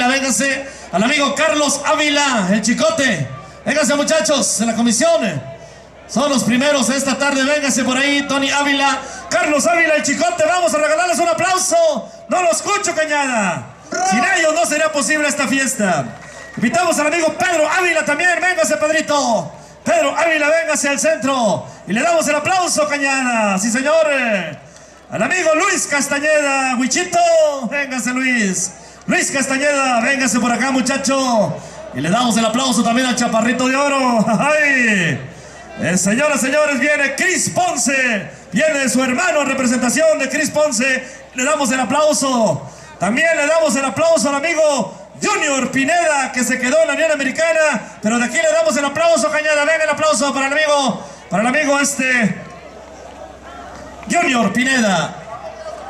Ávila, véngase. Al amigo Carlos Ávila, el chicote. Véngase muchachos, en la comisión. Son los primeros esta tarde, véngase por ahí, Tony Ávila, Carlos Ávila, el chicote, vamos a regalarles un aplauso. No lo escucho, cañada. Sin ellos no sería posible esta fiesta. Invitamos al amigo Pedro Ávila también, véngase Pedrito. Pedro Ávila, véngase al centro. Y le damos el aplauso, cañada. Sí, señores. Al amigo Luis Castañeda, Huichito, véngase Luis. Luis Castañeda, véngase por acá, muchacho. Y le damos el aplauso también al Chaparrito de Oro. ¡Ay! Eh, señoras, señores, viene Chris Ponce. Viene su hermano en representación de Chris Ponce. Le damos el aplauso. También le damos el aplauso al amigo Junior Pineda, que se quedó en la Unión Americana. Pero de aquí le damos el aplauso, Cañada. Venga el aplauso para el amigo, para el amigo este Junior Pineda.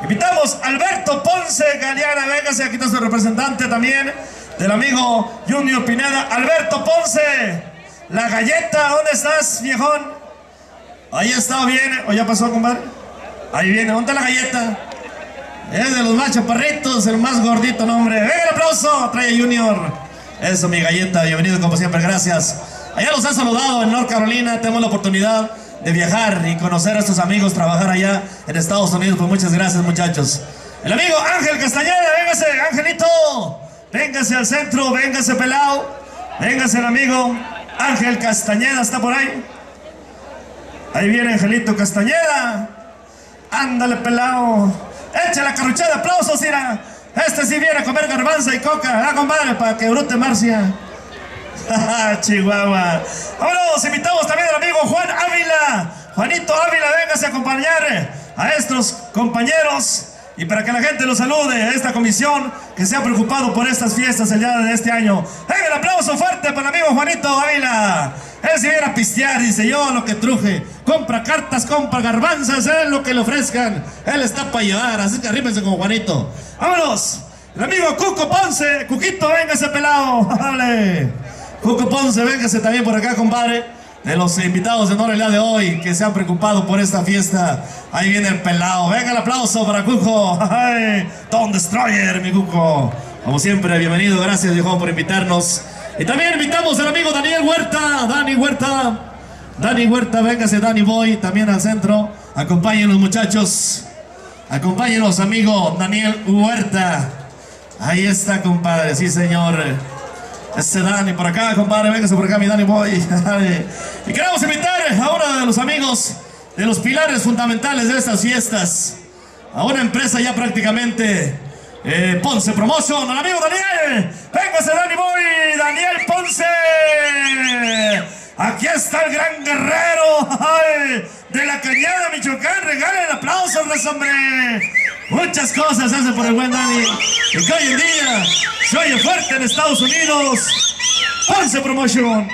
Invitamos a Alberto Ponce Galeana. Véngase, aquí está su representante también del amigo Junior Pineda. Alberto Ponce. La galleta, ¿dónde estás, viejón? Ahí está, viene. ¿O ya pasó, compadre? Ahí viene, ¿dónde está la galleta? Es de los más chaparritos, el más gordito, no, hombre. ¡Venga, el aplauso! Trae Junior. Eso, mi galleta. Bienvenido, como siempre. Gracias. Allá los han saludado en North Carolina. Tenemos la oportunidad de viajar y conocer a estos amigos, trabajar allá en Estados Unidos. Pues muchas gracias, muchachos. El amigo Ángel Castañeda, véngase, Angelito. Véngase al centro, véngase pelado. Véngase el amigo Ángel Castañeda, ¿está por ahí? Ahí viene Angelito Castañeda. Ándale, pelado. Echa la carruchada, aplausos, mira. Este sí viene a comer garbanza y coca. Ah, compadre, para que brute Marcia. Chihuahua. Vámonos, invitamos también al amigo Juan Ávila. Juanito Ávila, véngase a acompañar a estos compañeros y para que la gente lo salude, a esta comisión que se ha preocupado por estas fiestas el día de este año. Venga, el aplauso fuerte para el amigo Juanito Ávila. Él se viene a pistear, dice yo lo que truje. Compra cartas, compra garbanzas, es lo que le ofrezcan. Él está para llevar, así que arrímense con Juanito. Vámonos. El amigo Cuco Ponce, Cuquito, véngase pelado. Cuco Ponce, véngase también por acá, compadre de los invitados de honor el día de hoy que se han preocupado por esta fiesta. Ahí viene el pelado. Venga el aplauso para Cuco. Don Destroyer, mi Cuco. Como siempre, bienvenido. Gracias, viejo, por invitarnos. Y también invitamos al amigo Daniel Huerta. Dani Huerta. Dani Huerta, véngase Dani Boy, también al centro. Acompáñenos, muchachos. Acompáñenos, amigo Daniel Huerta. Ahí está, compadre. Sí, señor. Ese Dani por acá, compadre, véngase por acá, mi Dani Boy. y queremos invitar a uno de los amigos de los pilares fundamentales de estas fiestas, a una empresa ya prácticamente eh, Ponce Promotion, al amigo Daniel. Véngase, Dani Boy, Daniel Ponce. Aquí está el gran guerrero de la cañada Michoacán. Regale el aplauso, hombre. Muchas cosas hace por el buen Dani. Y que hoy en día se oye fuerte en Estados Unidos. Ponce Promotion.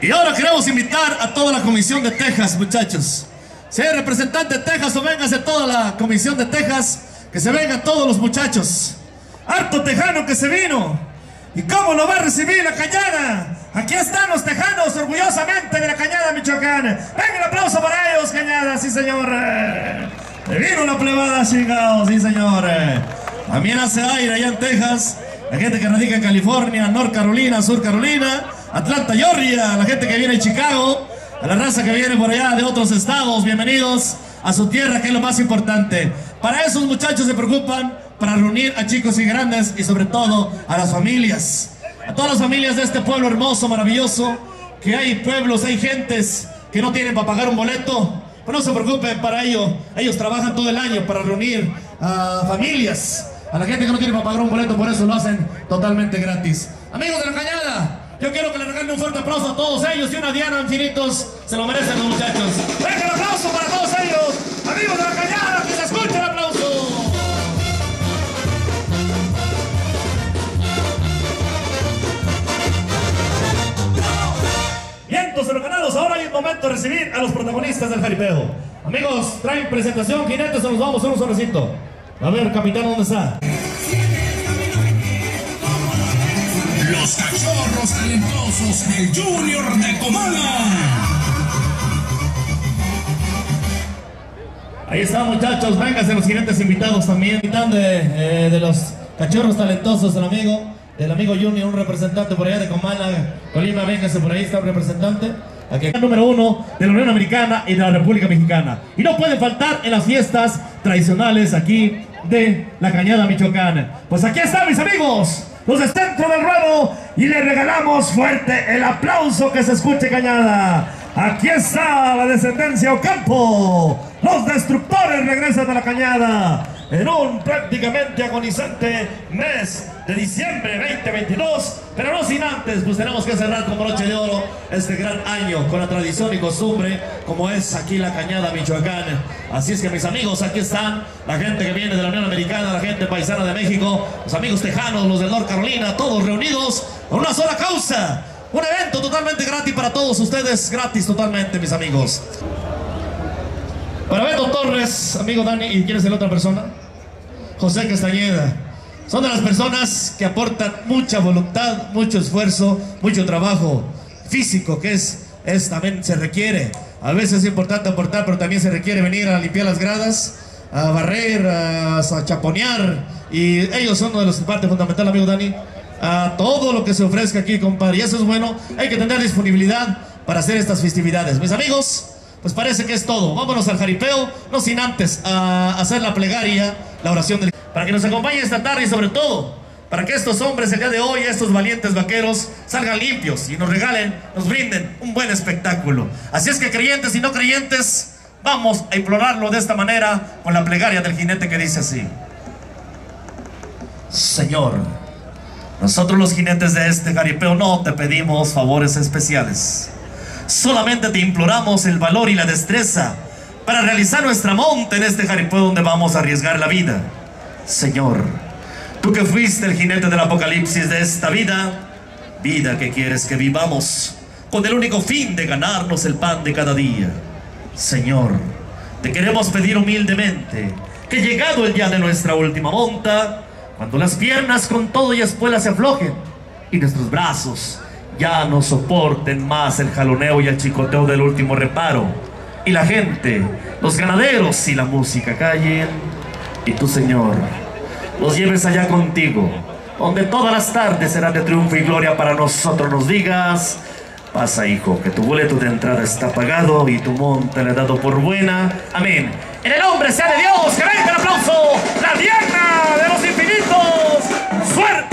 Y ahora queremos invitar a toda la comisión de Texas, muchachos. Si hay representante de Texas o véngase toda la comisión de Texas, que se vengan todos los muchachos. Harto tejano que se vino. ¿Y cómo lo va a recibir la cañada? Aquí están los tejanos orgullosamente de la cañada Michoacán. Venga el aplauso para ellos, cañada, sí señor. Le vino una plebada, chingados, sí señor. También hace aire allá en Texas. La gente que radica en California, North Carolina, Sur Carolina, Atlanta, Georgia, la gente que viene de Chicago, a la raza que viene por allá de otros estados, bienvenidos a su tierra, que es lo más importante. Para esos muchachos se preocupan para reunir a chicos y grandes y sobre todo a las familias a todas las familias de este pueblo hermoso, maravilloso, que hay pueblos, hay gentes que no tienen para pagar un boleto, pero no se preocupen para ello, ellos trabajan todo el año para reunir a familias, a la gente que no tiene para pagar un boleto, por eso lo hacen totalmente gratis. Amigos de la cañada, yo quiero que le regalen un fuerte aplauso a todos ellos y una diana infinitos, se lo merecen los muchachos. Venga el aplauso para todos ellos, amigos de la cañada, recibir a los protagonistas del jaripeo. Amigos, traen presentación, jinetes, nos vamos en un solecito. A ver, capitán, ¿dónde está? Los cachorros talentosos del Junior de Comala. Ahí están muchachos, vénganse los siguientes invitados también. De, eh, de los cachorros talentosos del amigo, del amigo Junior, un representante por allá de Comala, Colima, véngase por ahí, está un representante. Aquí. Número uno de la Unión Americana y de la República Mexicana. Y no puede faltar en las fiestas tradicionales aquí de la Cañada Michoacán. Pues aquí están mis amigos, los de Centro del Ruedo, y le regalamos fuerte el aplauso que se escuche Cañada. Aquí está la descendencia Ocampo. Los destructores regresan a la Cañada en un prácticamente agonizante mes de diciembre 2022, pero no sin antes, pues tenemos que cerrar con broche de oro este gran año con la tradición y costumbre como es aquí la Cañada Michoacán. Así es que mis amigos, aquí están la gente que viene de la Unión Americana, la gente paisana de México, los amigos tejanos, los de North Carolina, todos reunidos con una sola causa. Un evento totalmente gratis para todos ustedes, gratis totalmente, mis amigos. Para Beto Torres, amigo Dani, ¿y quién es la otra persona? José Castañeda. Son de las personas que aportan mucha voluntad, mucho esfuerzo, mucho trabajo físico, que es, es también se requiere. A veces es importante aportar, pero también se requiere venir a limpiar las gradas, a barrer, a, chaponear. Y ellos son de las partes fundamental, amigo Dani. A todo lo que se ofrezca aquí, compadre. Y eso es bueno. Hay que tener disponibilidad para hacer estas festividades. Mis amigos, pues parece que es todo. Vámonos al jaripeo, no sin antes a hacer la plegaria, la oración del... Para que nos acompañe esta tarde y sobre todo, para que estos hombres el día de hoy, estos valientes vaqueros, salgan limpios y nos regalen, nos brinden un buen espectáculo. Así es que creyentes y no creyentes, vamos a implorarlo de esta manera con la plegaria del jinete que dice así. Señor, nosotros los jinetes de este jaripeo no te pedimos favores especiales. Solamente te imploramos el valor y la destreza para realizar nuestra monta en este jaripeo donde vamos a arriesgar la vida. Señor, tú que fuiste el jinete del apocalipsis de esta vida, vida que quieres que vivamos, con el único fin de ganarnos el pan de cada día. Señor, te queremos pedir humildemente que llegado el día de nuestra última monta, cuando las piernas con todo y espuelas se aflojen y nuestros brazos ya no soporten más el jaloneo y el chicoteo del último reparo. Y la gente, los ganaderos y la música callen. Y tú, Señor, los lleves allá contigo, donde todas las tardes serán de triunfo y gloria para nosotros. Nos digas, pasa, hijo, que tu boleto de entrada está pagado y tu monta le ha dado por buena. Amén. En el nombre sea de Dios, que venga el aplauso, la diana de los infinitos. ¡Suerte.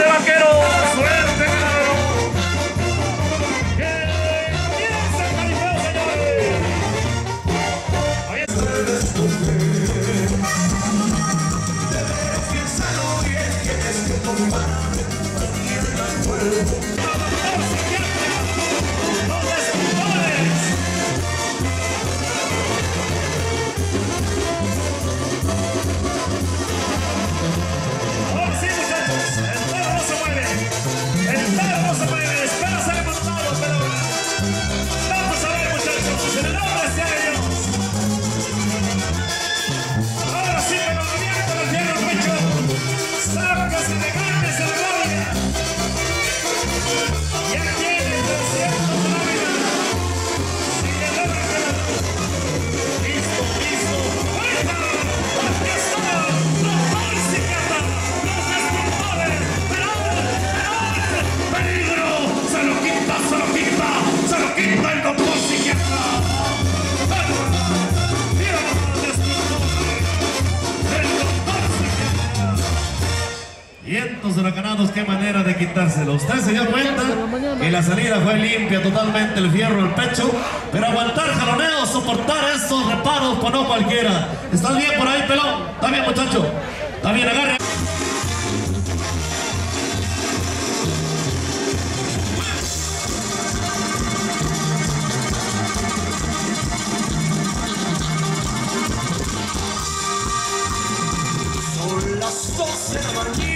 Qué manera de quitárselo. Usted se dio cuenta y la salida fue limpia totalmente, el fierro, el pecho. Pero aguantar jaloneos, soportar estos reparos, pues no cualquiera. ¿Estás bien por ahí, pelón? ¿Está bien, muchacho? ¿Está bien? Agarre. Son las 12 de la mañana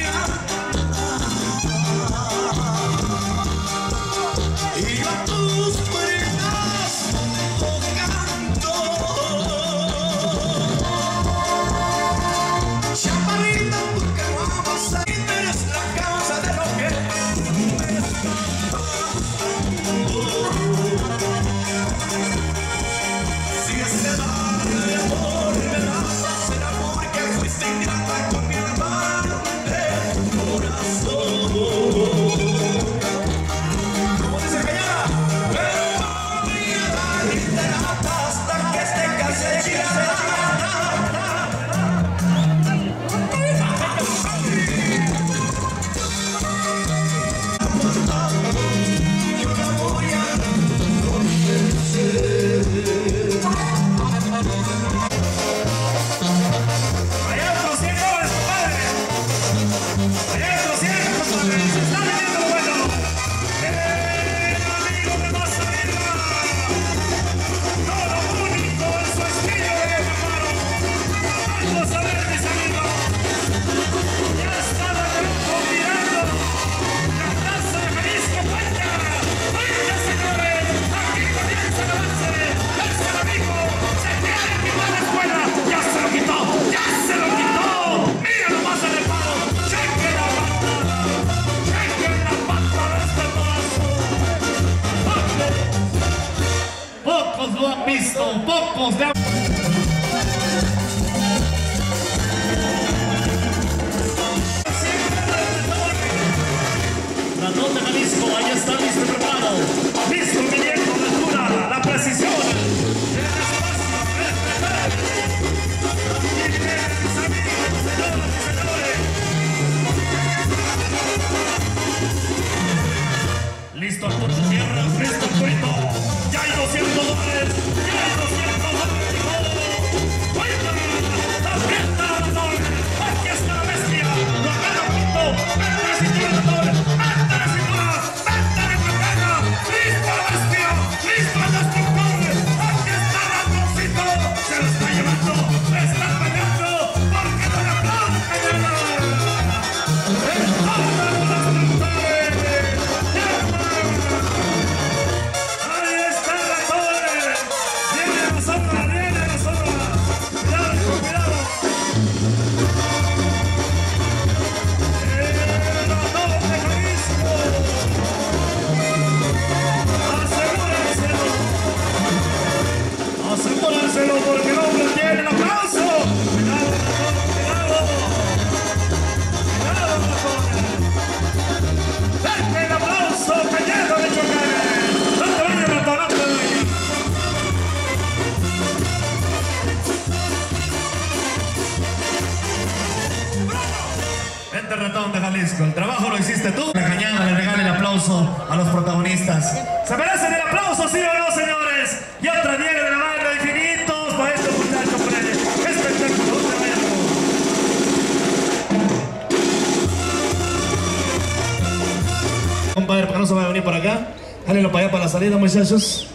salida, muchachos.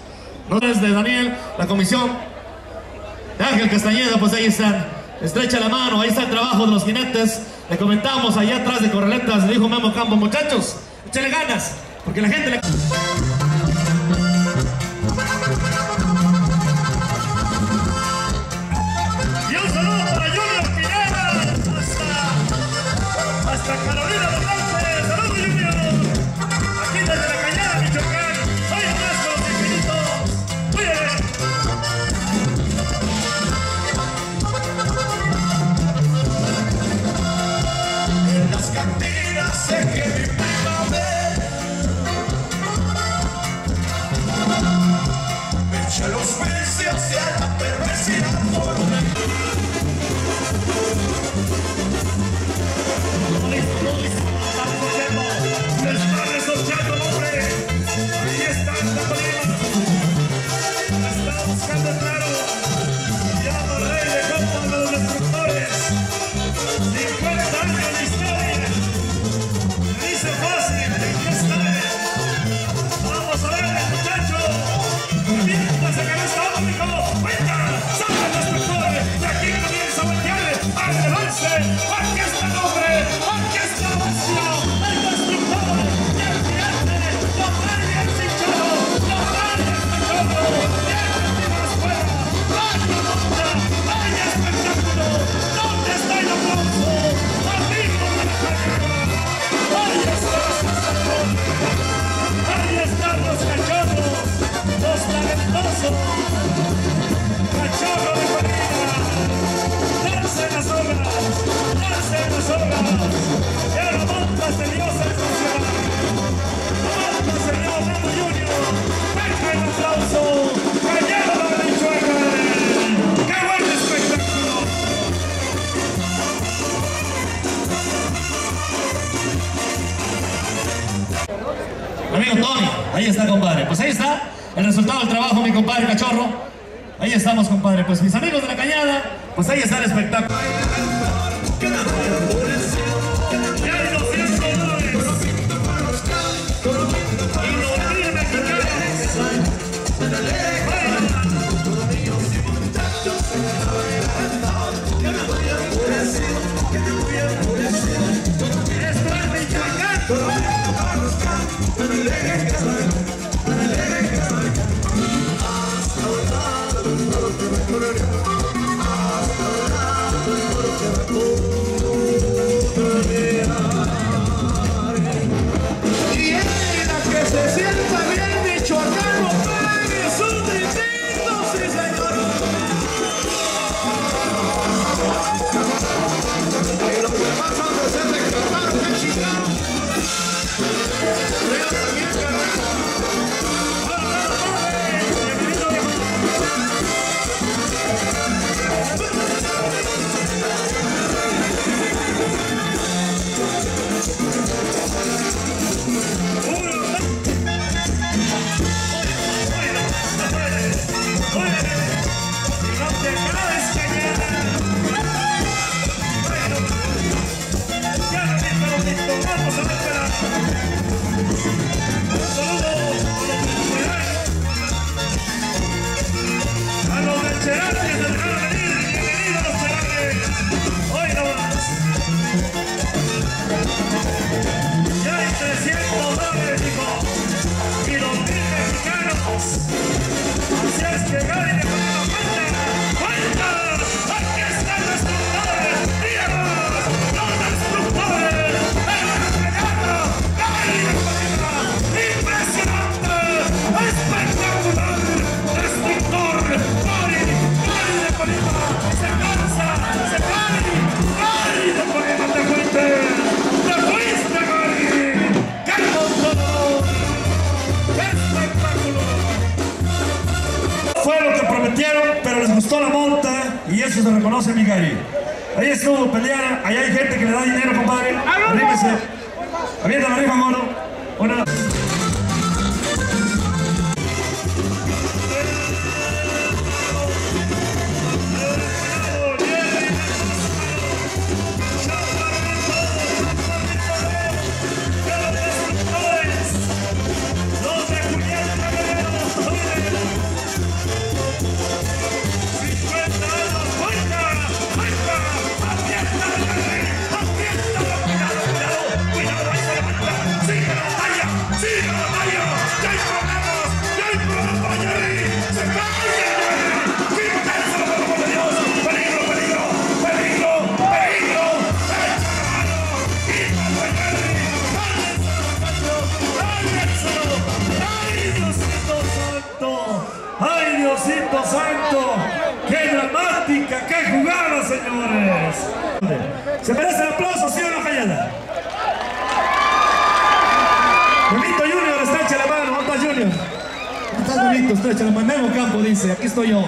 No es de Daniel, la comisión de Ángel Castañeda, pues ahí están. Estrecha la mano, ahí está el trabajo de los jinetes. Le comentamos allá atrás de Correletas, le dijo Memo Campo, muchachos, échale ganas, porque la gente le... Pues ahí está el espectáculo. Diosito Santo! ¡Qué dramática! ¡Qué jugada, señores! ¿Se merece el aplauso, sí o no, Callada? Benito Junior, estrecha la mano, ¿dónde está Junior? ¿Dónde estás, Benito? Estrecha la mano. Memo Campo dice, aquí estoy yo.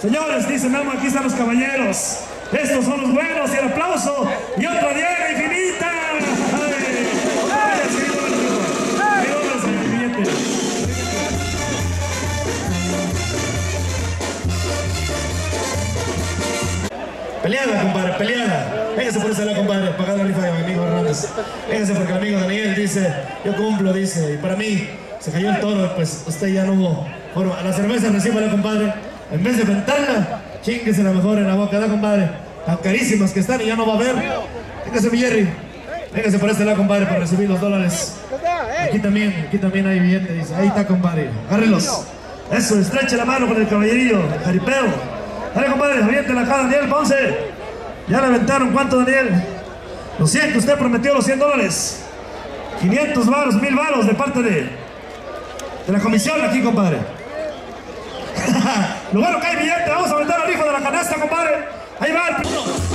Señores, dice Memo, aquí están los caballeros. Estos son los buenos y el aplauso. Y otra diaria infinita. Peleada, compadre, peleada. Véngase por ese lado, compadre, pagar la rifa de mi amigo Hernández. Véngase porque el amigo Daniel dice, yo cumplo, dice, y para mí se cayó el toro, pues usted ya no hubo forma. La cerveza recíbala, compadre. En vez de ventarla, chinguese la mejor en la boca, ¿da, compadre? Tan carísimas que están y ya no va a haber. Véngase, mi Jerry. Véngase por este lado, compadre, para recibir los dólares. Aquí también, aquí también hay billete, dice. Ahí está, compadre. Agárrelos. Eso, estreche la mano con el caballerillo, el jaripeo. Dale, compadre, aviéntela acá, Daniel Ponce. Ya le aventaron, ¿cuánto, Daniel? Lo siento, usted prometió los 100 dólares. 500 varos, 1000 varos de parte de, de la comisión aquí, compadre. Bueno que hay billete, vamos a aventar al hijo de la canasta, compadre. Ahí va el primero.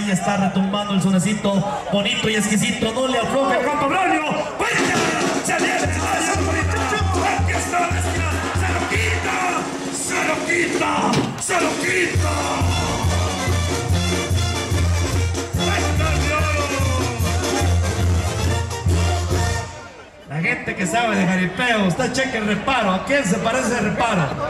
Ahí está retumbando el sonecito bonito y exquisito. No le afloje, ¡Afloja, compa Braulio! ¡Se la! ¡Se lo quita! ¡Se lo quita! ¡Se lo quita! La gente que sabe de jaripeo, usted cheque el reparo. ¿A quién se parece el reparo?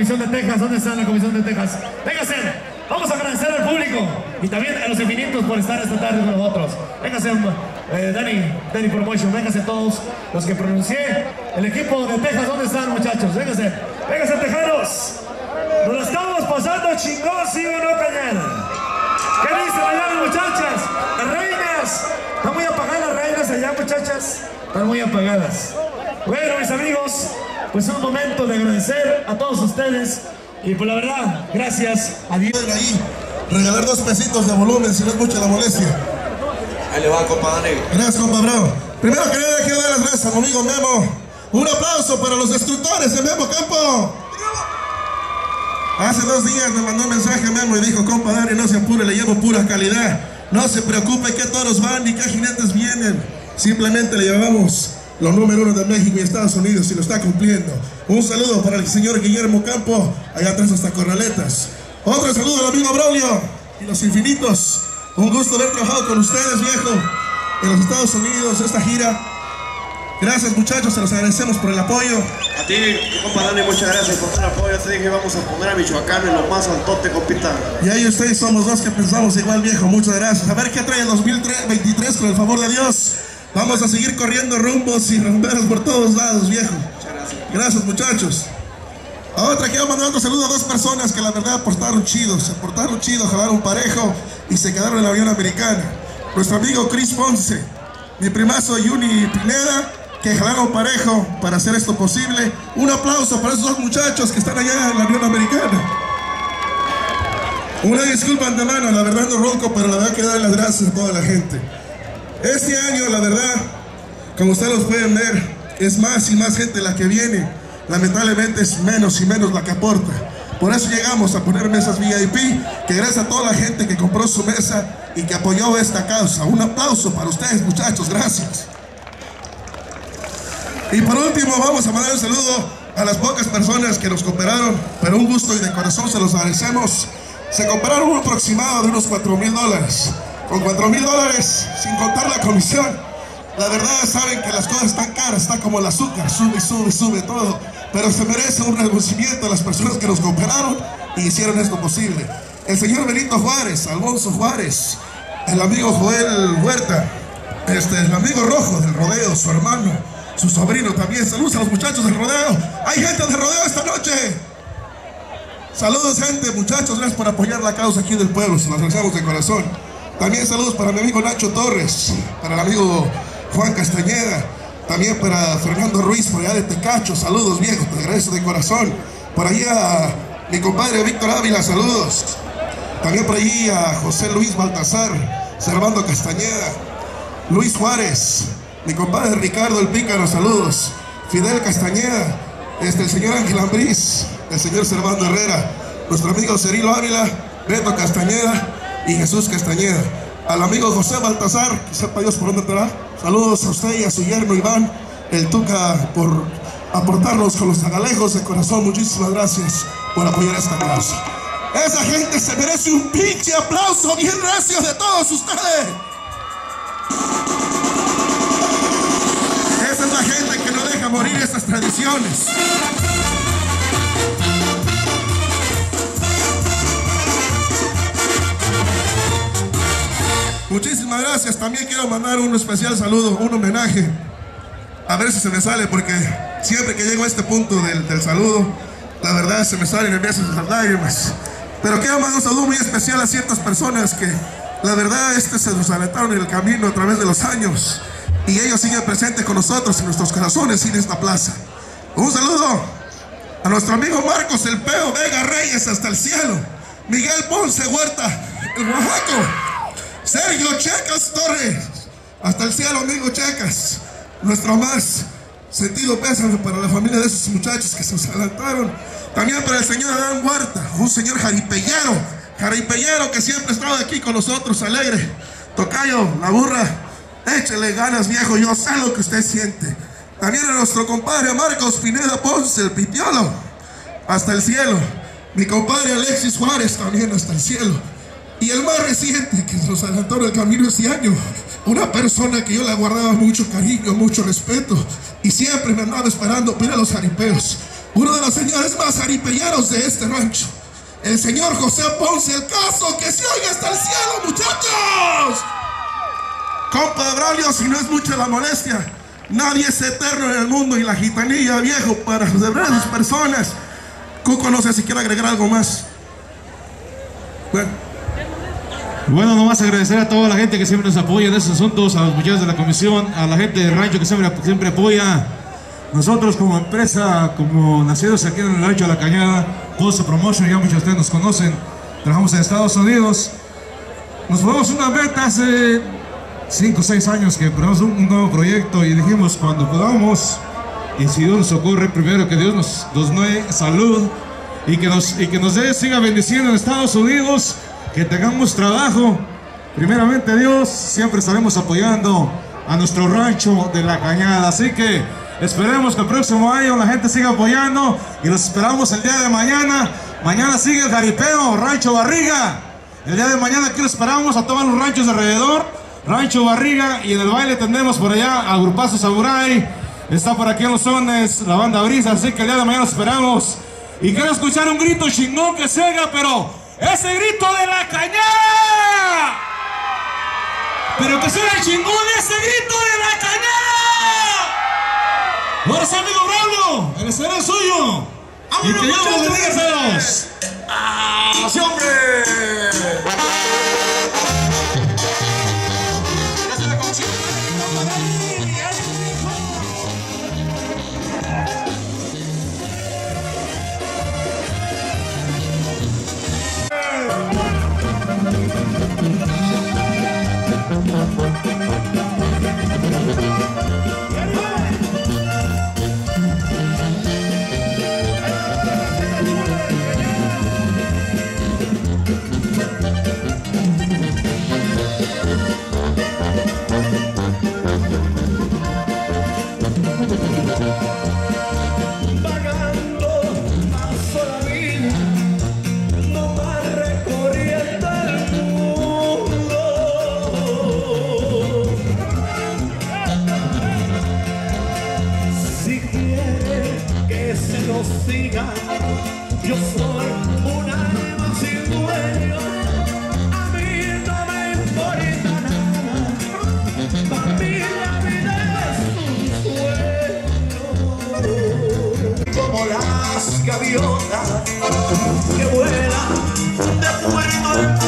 Comisión de Texas, ¿dónde está la Comisión de Texas? Véngase, vamos a agradecer al público y también a los infinitos por estar esta tarde con nosotros. Véngase, eh, Dani, Dani Promotion, véngase todos los que pronuncié, el equipo de Texas, ¿dónde están muchachos? Véngase, véngase Tejanos, nos lo estamos pasando chingón, ¿sí o no, Cañada? ¿Qué dicen allá muchachas? Las reinas. Están muy apagadas las reinas allá, muchachas. Están muy apagadas. Bueno, mis amigos, pues es un momento de agradecer a todos ustedes. Y pues la verdad, gracias a Dios. Ahí regalar dos pesitos de volumen si no es mucha la molestia. Ahí le va, compadre. Gracias, compa Bravo. Primero que nada, quiero dar las gracias a mi amigo Memo. Un aplauso para los destructores de Memo Campo. Hace dos días me mandó un mensaje Memo y dijo, compa Dani, no se apure, le llevo pura calidad. No se preocupe qué toros van ni qué jinetes vienen. Simplemente le llevamos los número uno de México y Estados Unidos y lo está cumpliendo. Un saludo para el señor Guillermo Campo, allá atrás hasta Corraletas. Otro saludo al amigo Braulio y los infinitos. Un gusto haber trabajado con ustedes, viejo, en los Estados Unidos, esta gira. Gracias muchachos, se los agradecemos por el apoyo. A ti, compa Dani, muchas gracias por el apoyo. Te dije, vamos a poner a Michoacán en lo más altote, compita. Y ahí ustedes somos dos que pensamos igual, viejo. Muchas gracias. A ver qué trae el 2023 con el favor de Dios. Vamos a seguir corriendo rumbos y rumberos por todos lados, viejo. Gracias. Muchachos. A otra quiero mandar otro saludo a dos personas que la verdad aportaron chidos, se aportaron chidos, jalaron parejo y se quedaron en la Unión Americana. Nuestro amigo Chris Ponce, mi primazo Yuni Pineda, que jalaron parejo para hacer esto posible. Un aplauso para esos dos muchachos que están allá en la Unión Americana. Una disculpa antemano, la verdad no ronco, pero la verdad que dar las gracias a toda la gente. Este año, la verdad, como ustedes los pueden ver, es más y más gente la que viene. Lamentablemente es menos y menos la que aporta. Por eso llegamos a poner mesas VIP, que gracias a toda la gente que compró su mesa y que apoyó esta causa. Un aplauso para ustedes, muchachos, gracias. Y por último, vamos a mandar un saludo a las pocas personas que nos cooperaron, pero un gusto y de corazón se los agradecemos. Se cooperaron un aproximado de unos 4 mil dólares. Con 4 mil dólares, sin contar la comisión. La verdad saben que las cosas están caras, está como el azúcar, sube, sube, sube todo. Pero se merece un reconocimiento a las personas que nos cooperaron y hicieron esto posible. El señor Benito Juárez, Alfonso Juárez, el amigo Joel Huerta, este, el amigo Rojo del rodeo, su hermano, su sobrino también. Saludos a los muchachos del rodeo. Hay gente del rodeo esta noche. Saludos gente, muchachos, gracias por apoyar la causa aquí del pueblo, se los agradecemos de corazón. También saludos para mi amigo Nacho Torres, para el amigo Juan Castañeda, también para Fernando Ruiz, por allá de Tecacho, saludos viejo, te agradezco de corazón. Por ahí a mi compadre Víctor Ávila, saludos. También por allí a José Luis Baltasar, Servando Castañeda, Luis Juárez, mi compadre Ricardo El Pícaro, saludos. Fidel Castañeda, este, el señor Ángel Ambriz, el señor Servando Herrera, nuestro amigo Cerilo Ávila, Beto Castañeda y Jesús Castañeda. Al amigo José Baltasar, que sepa Dios por dónde estará. Saludos a usted y a su yerno Iván, el Tuca, por aportarnos con los agalejos de corazón. Muchísimas gracias por apoyar esta causa. Esa gente se merece un pinche aplauso bien recio de todos ustedes. Esa es la gente que no deja morir esas tradiciones. Muchísimas gracias. También quiero mandar un especial saludo, un homenaje. A ver si se me sale, porque siempre que llego a este punto del, saludo, la verdad se me salen en veces las lágrimas. Pero quiero mandar un saludo muy especial a ciertas personas que, la verdad, este se nos alentaron en el camino a través de los años. Y ellos siguen presentes con nosotros en nuestros corazones y en esta plaza. Un saludo a nuestro amigo Marcos El Peo Vega Reyes hasta el cielo. Miguel Ponce Huerta, el Oaxaco. Sergio Checas Torres. Hasta el cielo, amigo Checas. Nuestro más sentido pésame para la familia de esos muchachos que se nos adelantaron. También para el señor Adán Huerta, un señor jaripellero. Jaripellero que siempre ha estado aquí con nosotros, alegre. Tocayo, la burra. Échele ganas, viejo. Yo sé lo que usted siente. También a nuestro compadre Marcos Pineda Ponce, el pitiolo. Hasta el cielo. Mi compadre Alexis Juárez también hasta el cielo. Y el más reciente que nos adelantó en el camino este año, una persona que yo le guardaba mucho cariño, mucho respeto, y siempre me andaba esperando para los jaripeos. Uno de los señores más jaripellaros de este rancho, el señor José Ponce, el caso que se oiga hasta el cielo, muchachos. Compa Braulio, si no es mucha la molestia, nadie es eterno en el mundo y la gitanilla, viejo, para las demás personas. Cuco, no sé si quiere agregar algo más. Bueno. Bueno, nomás agradecer a toda la gente que siempre nos apoya en estos asuntos, a los muchachos de la comisión, a la gente del rancho que siempre, siempre apoya. Nosotros como empresa, como nacidos aquí en el rancho de la Cañada, Pozo Promotion, ya muchos de ustedes nos conocen, trabajamos en Estados Unidos. Nos ponemos una meta hace 5 o 6 años que ponemos un, un, nuevo proyecto y dijimos cuando podamos, y si Dios nos ocurre, primero que Dios nos, nos dé salud y que nos, y que nos dé, siga bendiciendo en Estados Unidos que tengamos trabajo. Primeramente Dios, siempre estaremos apoyando a nuestro rancho de la cañada. Así que esperemos que el próximo año la gente siga apoyando y los esperamos el día de mañana. Mañana sigue el jaripeo, Rancho Barriga. El día de mañana aquí esperamos a todos los ranchos de alrededor. Rancho Barriga y en el baile tendremos por allá a Grupazo Samurai. Está por aquí en los zones la banda Brisa, así que el día de mañana esperamos. Y quiero escuchar un grito chingón que se haga, pero ese grito de la cañada. Pero que suene chingón ese grito de la cañada. Ahora sí, amigo Braulio, el escenario es suyo. Y que Dios los bendiga, feos. ¡Ah, sí, hombre! gaviota que vuela de puerto en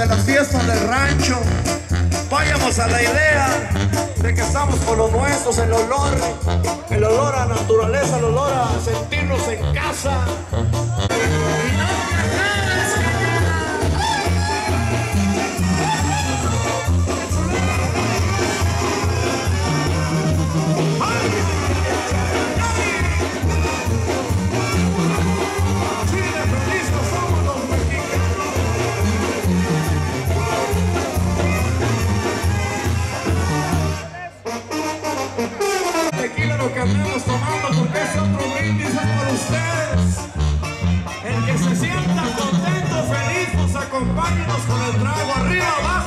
a las fiestas del rancho, vayamos a la idea de que estamos con los nuestros, el olor, el olor a naturaleza, el olor a sentirnos en casa. que andemos tomando porque es otro brindis es por ustedes. El que se sienta contento, feliz, nos acompáñenos con el trago arriba, abajo.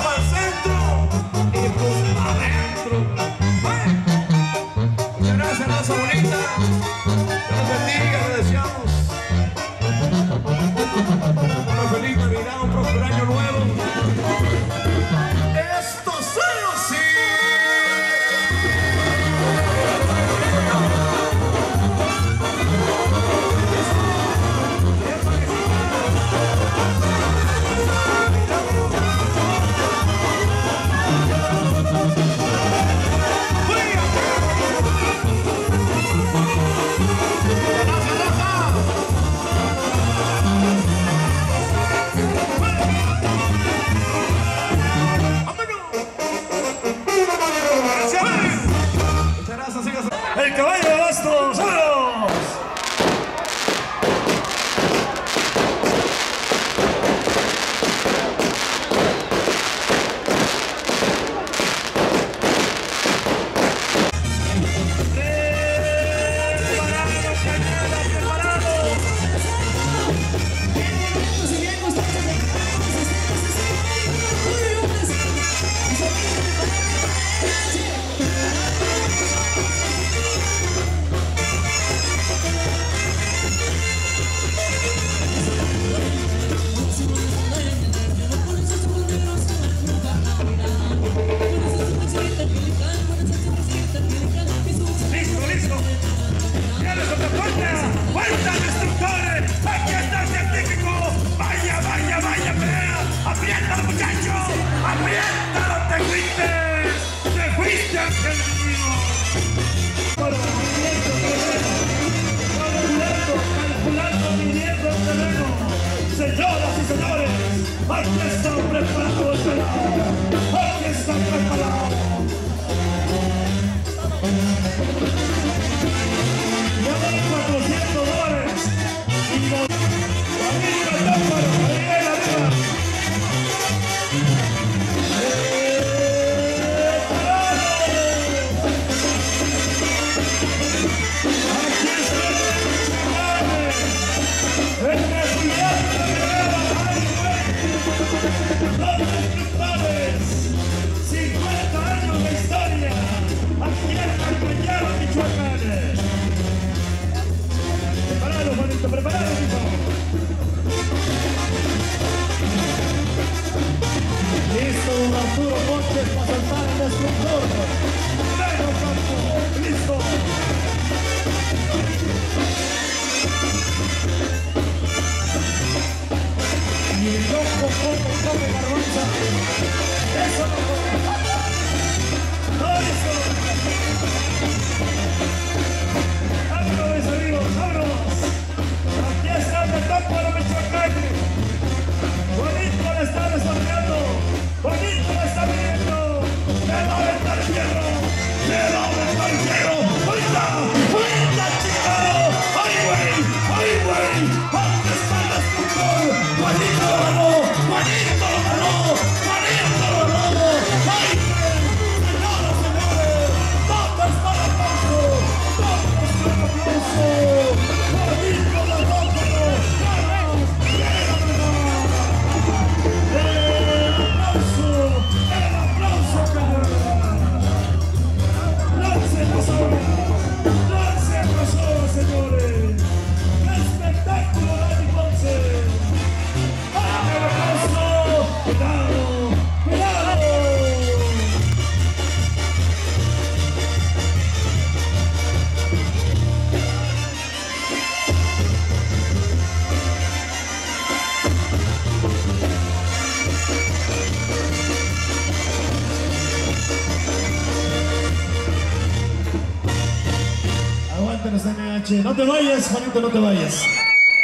Te vayas.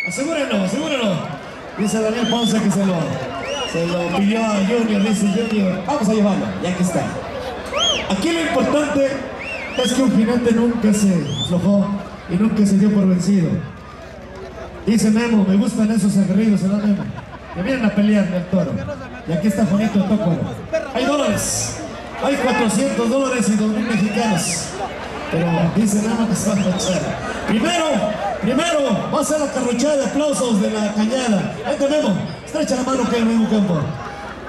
Asegúrenlo, asegúrenlo. Dice Daniel Ponce que se lo, se lo pidió a Junior. Dice Junior, vamos a llevarlo, ya que está. Aquí lo importante es que un jinete nunca se aflojó y nunca se dio por vencido. Dice Memo, me gustan esos aguerridos, ¿verdad Memo? Que vienen a pelear del toro. Y aquí está Juanito Tócoro. Hay dólares. Hay 400 dólares y 2 mil mexicanos. Pero dice Memo que se va a echar. Primero, primero va a ser la carrochada de aplausos de la cañada. Vente Memo, estrecha la mano que Memo Campo.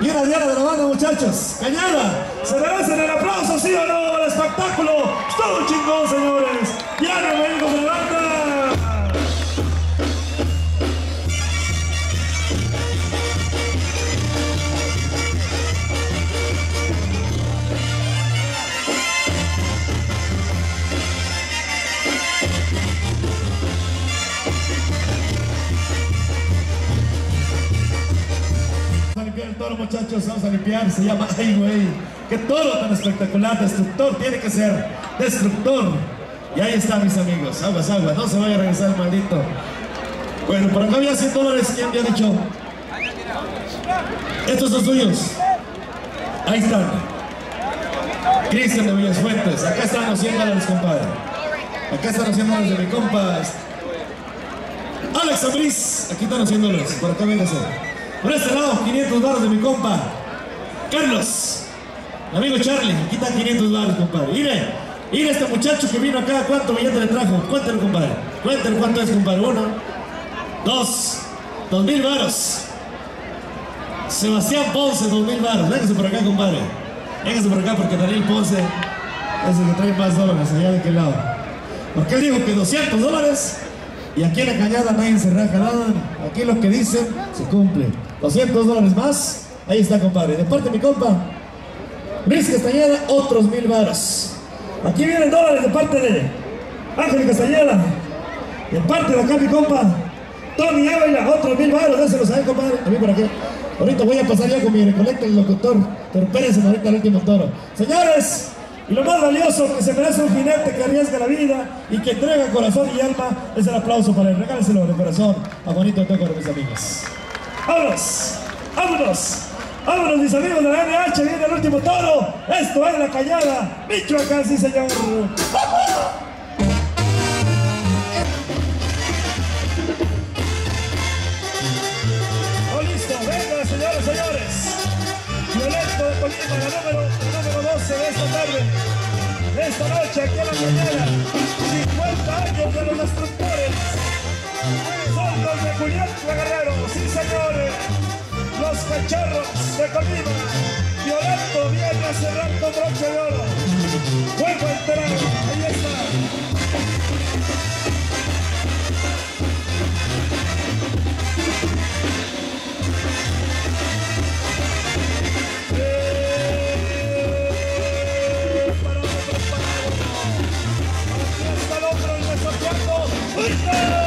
Y una diana de la banda, muchachos. Cañada, ¿Se merecen el aplauso, sí o no? El espectáculo. Todo chingón, señores. Diana, amigos limpiar el toro, muchachos. Vamos a limpiar. Se llama Ay, güey. Qué toro tan espectacular. Destructor. Tiene que ser destructor. Y ahí está, mis amigos. Aguas, aguas. No se vaya a regresar el maldito. Bueno, por acá había 100 dólares. ¿Quién había dicho? Estos son suyos. Ahí están. Cristian de Villas Fuentes. Acá están los 100 dólares, compadre. Acá están los 100 dólares de mi compa. Alex Ambriz. Aquí están los 100 dólares. Por acá véngase. Por este lado, 500 dólares de mi compa. Carlos. Mi amigo Charlie. Aquí están 500 dólares, compadre. Mire. Mire este muchacho que vino acá. ¿Cuánto billete le trajo? Cuéntelo, compadre. Cuéntelo cuánto es, compadre. Uno. Dos. Dos mil varos. Sebastián Ponce, dos mil baros. Véngase por acá, compadre. Véngase por acá porque Daniel Ponce es el que trae más dólares allá de aquel lado. Porque él dijo que 200 dólares y aquí en la cañada nadie se raja nada. Aquí lo que dicen se cumple. 200 dólares más. Ahí está, compadre. De parte de mi compa, Luis Castañeda, otros mil varos. Aquí vienen dólares de parte de Ángel Castañeda. De parte de acá mi compa, Tony Ávila, otros mil baros, déselos a él, compadre. A mí por aquí. Ahorita voy a pasar ya con mi recolecta el locutor. Pero espérense ahorita el último toro. Señores, y lo más valioso que se merece un jinete que arriesga la vida y que entrega corazón y alma es el aplauso para él. Regálenselo de corazón A toco de mis amigos. Vámonos, vámonos. Vámonos, mis amigos de la NH, viene el último toro. Esto es la cañada. Michoacán, sí, señor. Oh, listo, venga, señores, señores. Violento de Colima, la número, la número 12 de esta tarde. De esta noche, aquí en la cañada. 50 años de los destructores. Son los de Julián Guerrero, sí, señores. Los cachorros de Colima. Violento viene a cerrar broche de oro. Juego enterado, ahí está. Desafiando. ¡Fuerte!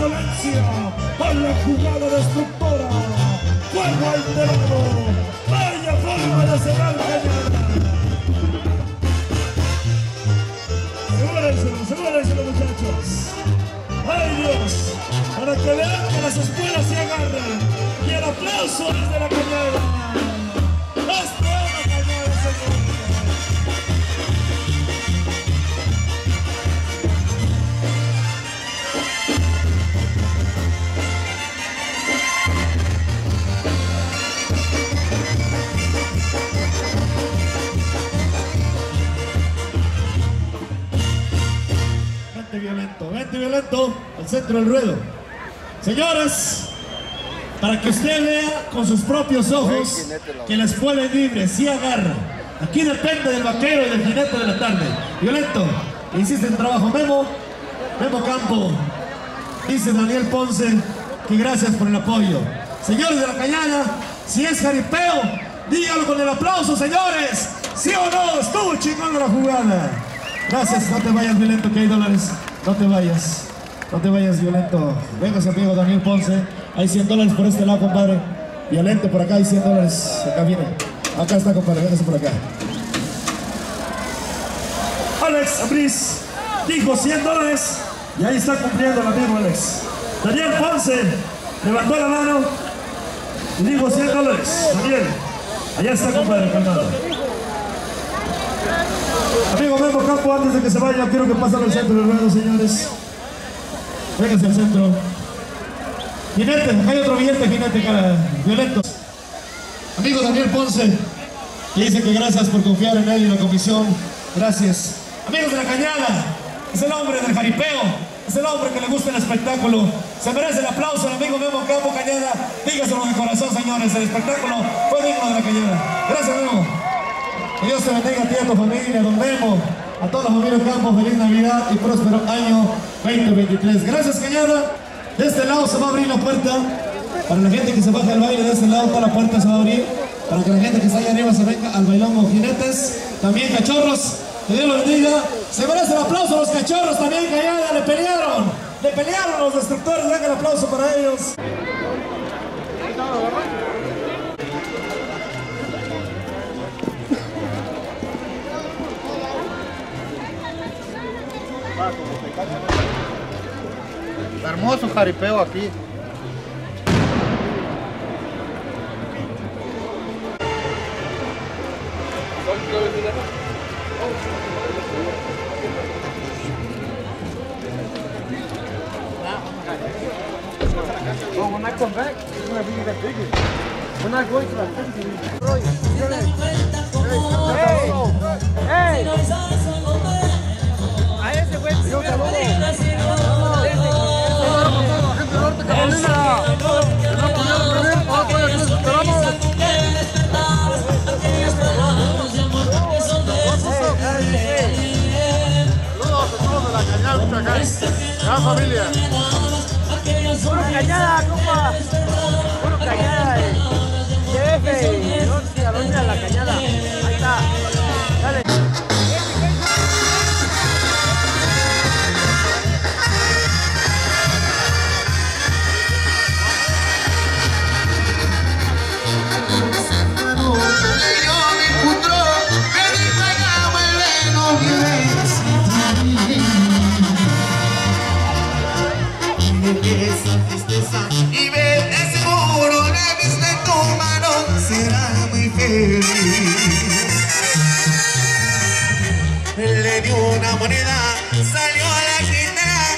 Violencia a la jugada destructora. Fuego alterado, vaya forma de cerrar. Asegúrenselo, asegúrenselo muchachos. ¡Ay Dios! Para que vean que las escuelas se agarran. Y el aplauso desde la cañada. Vente violento al centro del ruedo. Señores, para que usted vea con sus propios ojos que la escuela es libre, sí agarra. Aquí depende del vaquero y del jinete de la tarde. Violento, hiciste el trabajo. Memo, Memo Campo, dice Daniel Ponce, que gracias por el apoyo. Señores de la cañada, si es jaripeo, dígalo con el aplauso, señores. ¿Sí o no? Estuvo chingón la jugada. Gracias, no te vayas, Violento, que hay dólares. No te vayas, no te vayas, Violento. Venga, amigo Daniel Ponce. Hay 100 dólares por este lado, compadre. Violento, por acá hay 100 dólares. Acá viene. Acá está, compadre, véngase por acá. Alex Abris dijo 100 dólares y ahí está cumpliendo el amigo Alex. Daniel Ponce levantó la mano y dijo 100 dólares. Daniel, allá está, compadre, calmado. Amigo Memo Campo, antes de que se vaya, quiero que pasen al centro ruedo, señores. Vénganse al centro. Jinete, hay otro billete, jinete, cara, violento. Amigo Daniel Ponce, que dice que gracias por confiar en él y la comisión. Gracias. Amigos de la cañada, es el hombre del jaripeo, es el hombre que le gusta el espectáculo. Se merece el aplauso el amigo Memo Campo Cañada. Dígaselo de corazón, señores, el espectáculo fue digno de la cañada. Gracias, Memo. Que Dios te bendiga a ti, a tu familia, don Memo, a toda la familia Campos, feliz Navidad y próspero año 2023. Gracias, Cañada. De este lado se va a abrir la puerta. Para la gente que se baja del baile, de este lado toda la puerta se va a abrir. Para que la gente que está allá arriba se venga al bailongo jinetes. También cachorros. Que Dios los bendiga. Se merece el aplauso a los cachorros también, Cañada. Le pelearon. Le pelearon los destructores. Venga el aplauso para ellos. Hermoso jaripeo aquí. Oh, when I come back, it's gonna be even bigger. We're not going to like 50. Hey! Hey! La familia. Puro cañada, compa. Puro cañada. eh. Jefe, a la cañada. Le dio una moneda, salió a la guitarra,